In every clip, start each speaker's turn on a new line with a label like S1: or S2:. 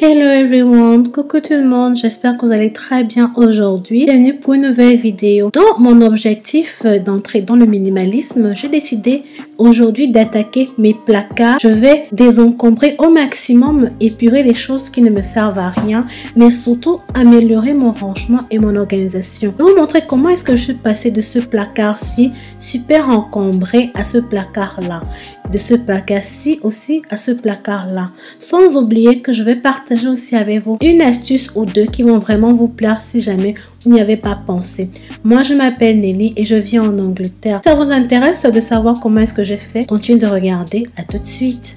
S1: Hello everyone, coucou tout le monde, j'espère que vous allez très bien aujourd'hui. Bienvenue pour une nouvelle vidéo. Dans mon objectif d'entrer dans le minimalisme, j'ai décidé aujourd'hui d'attaquer mes placards. Je vais désencombrer au maximum, épurer les choses qui ne me servent à rien, mais surtout améliorer mon rangement et mon organisation. Je vais vous montrer comment est-ce que je suis passée de ce placard-ci super encombré à ce placard-là de ce placard-ci aussi à ce placard-là. Sans oublier que je vais partager aussi avec vous une astuce ou deux qui vont vraiment vous plaire si jamais vous n'y avez pas pensé. Moi, je m'appelle Nelly et je vis en Angleterre. Si ça vous intéresse de savoir comment est-ce que j'ai fait, continuez de regarder. À tout de suite.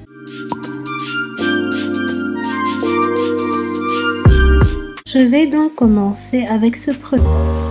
S1: Je vais donc commencer avec ce premier.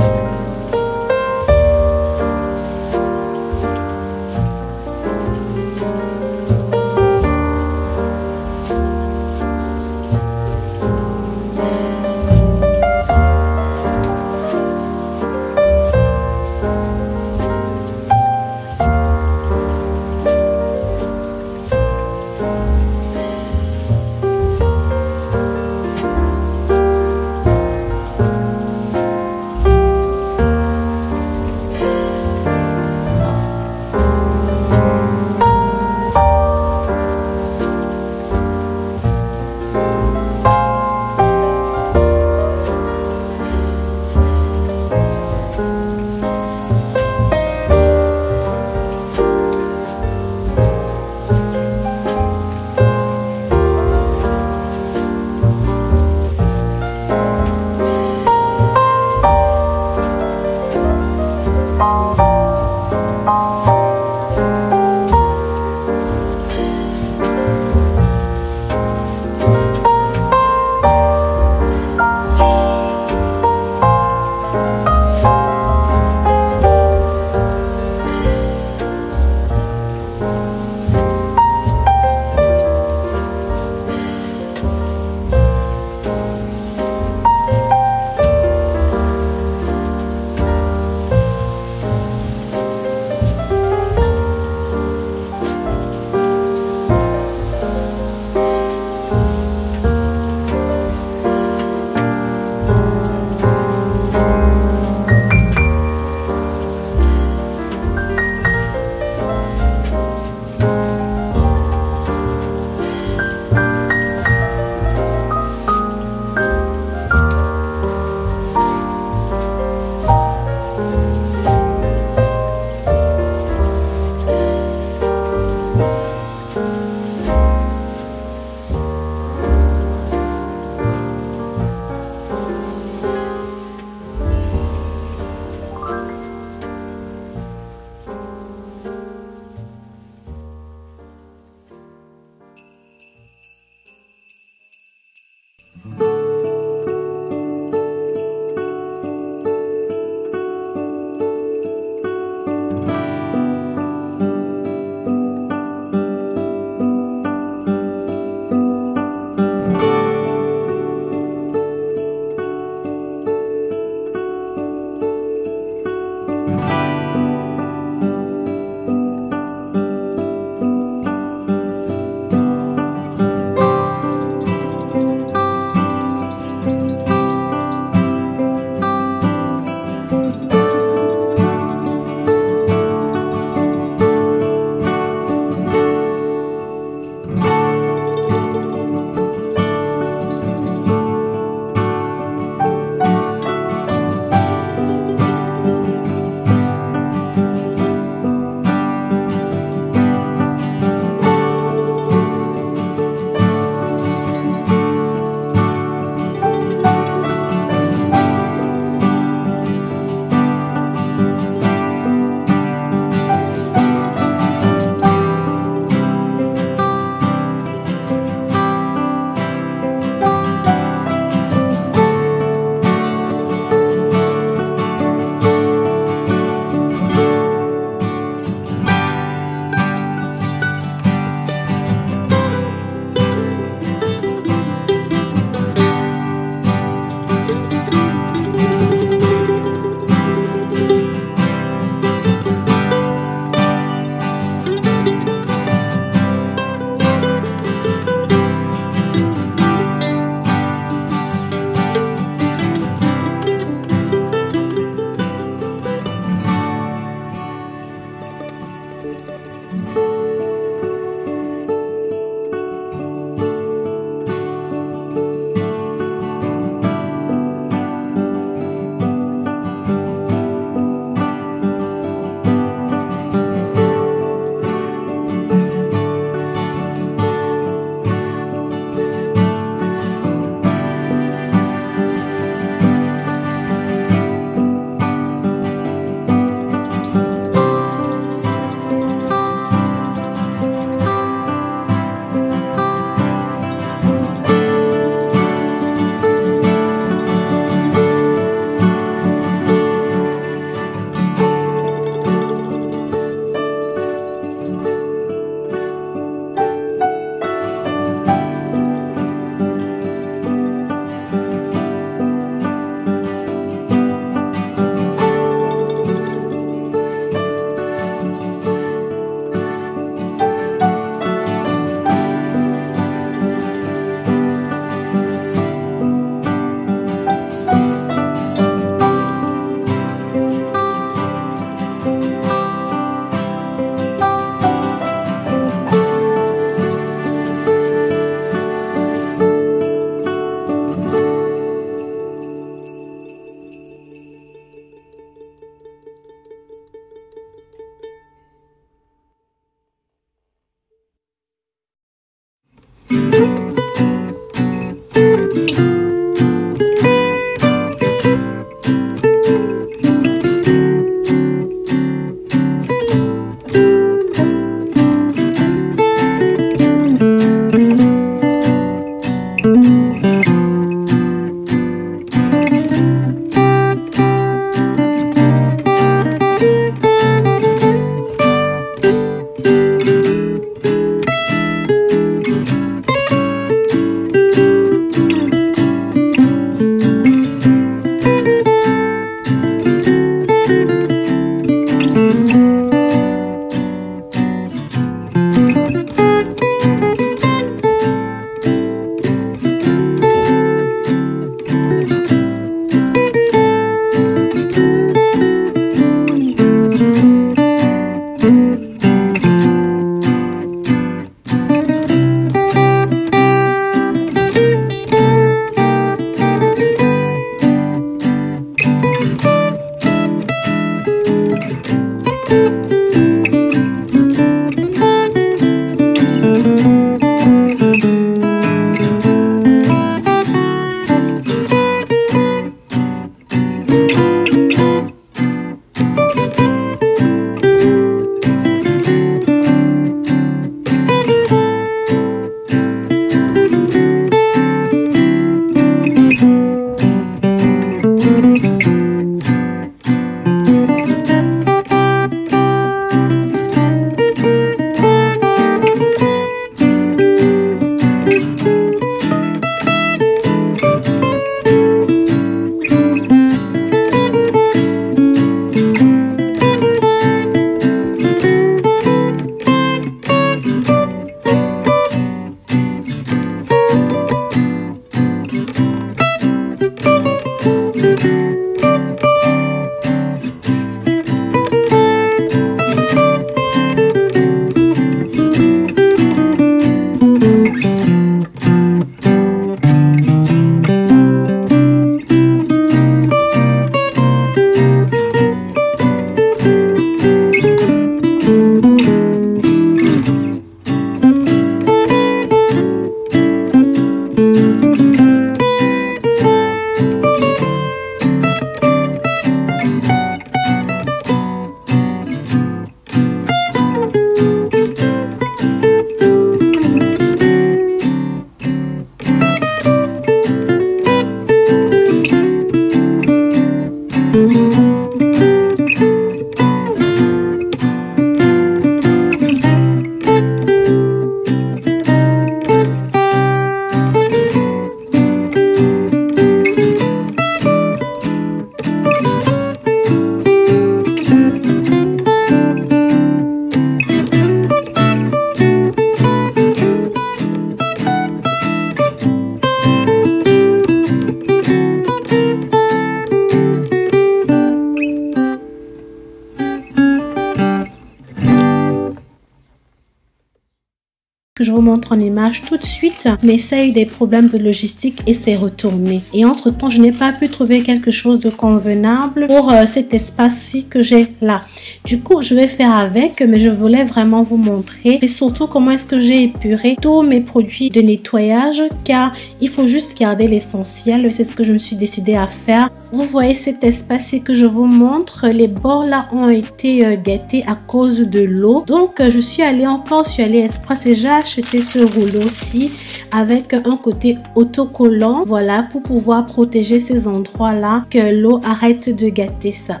S1: Vous montre en image tout de suite, mais ça a eu des problèmes de logistique et c'est retourné. Et entre temps, je n'ai pas pu trouver quelque chose de convenable pour euh, cet espace-ci que j'ai là. Du coup, je vais faire avec, mais je voulais vraiment vous montrer et surtout comment est-ce que j'ai épuré tous mes produits de nettoyage car il faut juste garder l'essentiel. C'est ce que je me suis décidé à faire. Vous voyez cet espace que je vous montre. Les bords là ont été euh, gâtés à cause de l'eau. Donc, euh, je suis allée encore sur AliExpress et j'ai acheté ce rouleau-ci avec un côté autocollant. Voilà, pour pouvoir protéger ces endroits-là que l'eau arrête de gâter ça.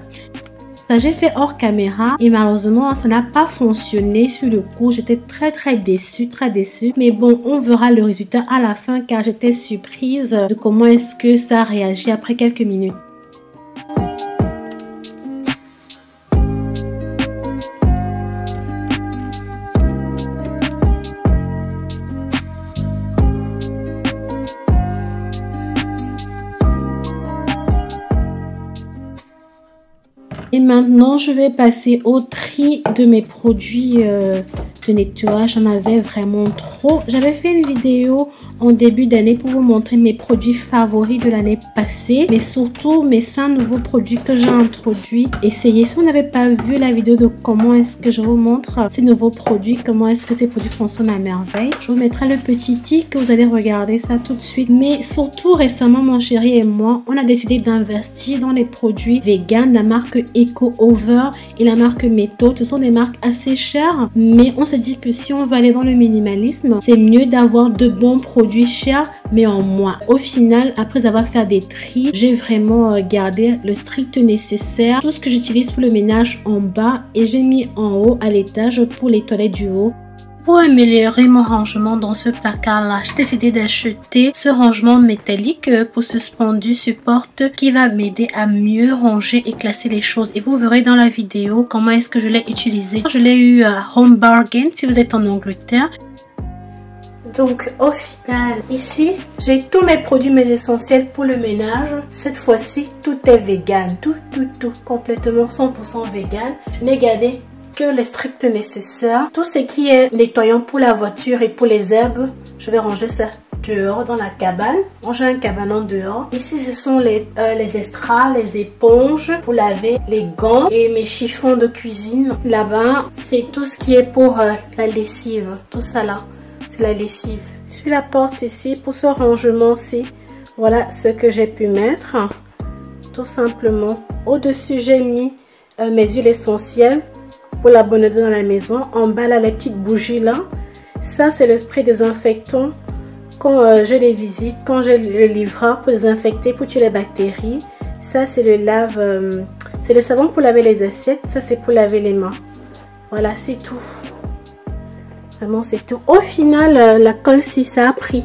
S1: Ça, j'ai fait hors caméra et malheureusement, ça n'a pas fonctionné sur le coup. J'étais très très déçue, très déçue. Mais bon, on verra le résultat à la fin car j'étais surprise de comment est-ce que ça réagit après quelques minutes. Maintenant, je vais passer au tri de mes produits euh, de nettoyage. J'en avais vraiment trop. J'avais fait une vidéo en début d'année pour vous montrer mes produits favoris de l'année passée. Mais surtout mes 5 nouveaux produits que j'ai introduits. Essayez. Si vous n'avez pas vu la vidéo de comment est-ce que je vous montre ces nouveaux produits, comment est-ce que ces produits fonctionnent à merveille, je vous mettrai le petit tic que vous allez regarder ça tout de suite. Mais surtout récemment, mon chéri et moi, on a décidé d'investir dans les produits vegan, la marque Eco Over et la marque Méthode. Ce sont des marques assez chères, mais on se dit que si on va aller dans le minimalisme, c'est mieux d'avoir de bons produits chers, mais en moins. Au final, après avoir fait des tris, j'ai vraiment euh, gardé le strict nécessaire. Tout ce que j'utilise pour le ménage en bas et j'ai mis en haut à l'étage pour les toilettes du haut. Pour améliorer mon rangement dans ce placard-là, j'ai décidé d'acheter ce rangement métallique pour ce suspendu support qui va m'aider à mieux ranger et classer les choses. Et vous verrez dans la vidéo comment est-ce que je l'ai utilisé. Je l'ai eu à Home Bargain si vous êtes en Angleterre. Donc au final, ici, j'ai tous mes produits, mes essentiels pour le ménage. Cette fois-ci, tout est vegan. Tout, tout, tout, complètement 100% vegan. Je n'ai que le strict nécessaire. Tout ce qui est nettoyant pour la voiture et pour les herbes, je vais ranger ça dehors dans la cabane. J'ai un cabanon dehors. Ici, ce sont les, euh, les extras, les éponges pour laver les gants et mes chiffons de cuisine. Là-bas, c'est tout ce qui est pour euh, la lessive. Tout ça là, c'est la lessive. Sur la porte ici, pour ce rangement-ci, voilà ce que j'ai pu mettre. Tout simplement. Au-dessus, j'ai mis euh, mes huiles essentielles pour la bonne dans la maison. En bas, là, les petites bougies là. Ça, c'est le spray désinfectant quand euh, je les visite, quand j'ai le livreur pour désinfecter, pour tuer les bactéries. Ça, c'est le lave, euh, c'est le savon pour laver les assiettes. Ça, c'est pour laver les mains. Voilà, c'est tout. Vraiment, c'est tout. Au final, euh, la colle, si ça a pris.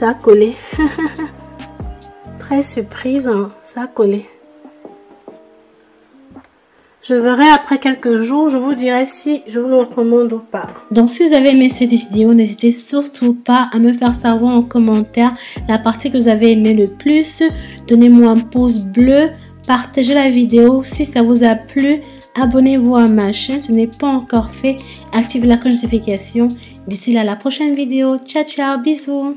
S1: Ça a collé. Très surprise, hein. ça a collé. Je verrai après quelques jours, je vous dirai si je vous le recommande ou pas. Donc si vous avez aimé cette vidéo, n'hésitez surtout pas à me faire savoir en commentaire la partie que vous avez aimé le plus. Donnez-moi un pouce bleu, partagez la vidéo si ça vous a plu. Abonnez-vous à ma chaîne si ce n'est pas encore fait. Activez la notification. D'ici là, la prochaine vidéo. Ciao, ciao, bisous.